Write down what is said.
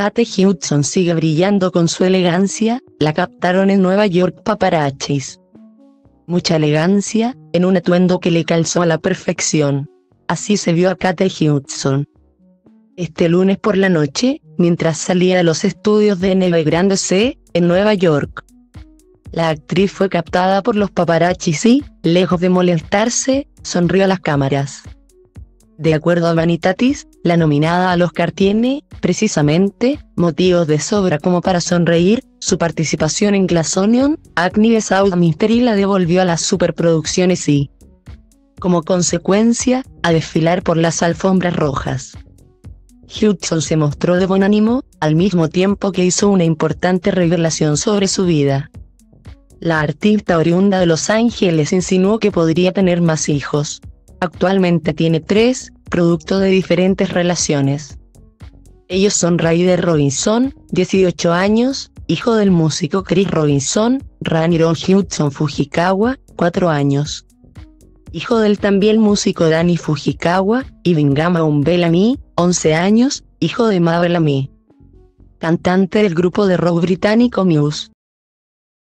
Kate Hudson sigue brillando con su elegancia, la captaron en Nueva York paparachis. Mucha elegancia, en un atuendo que le calzó a la perfección. Así se vio a Kate Hudson. Este lunes por la noche, mientras salía de los estudios de NB Grande C, en Nueva York. La actriz fue captada por los paparachis y, lejos de molestarse, sonrió a las cámaras. De acuerdo a Vanitatis, la nominada al Oscar tiene, precisamente, motivos de sobra como para sonreír, su participación en Glass Onion, Acne South Mystery la devolvió a las superproducciones y, como consecuencia, a desfilar por las alfombras rojas. Hudson se mostró de buen ánimo, al mismo tiempo que hizo una importante revelación sobre su vida. La artista oriunda de Los Ángeles insinuó que podría tener más hijos. Actualmente tiene tres, producto de diferentes relaciones. Ellos son Ryder Robinson, 18 años, hijo del músico Chris Robinson, Raniron Hudson Fujikawa, 4 años. Hijo del también músico Danny Fujikawa, y Bingama Umbelami, 11 años, hijo de Mabel Ami. Cantante del grupo de rock británico Muse.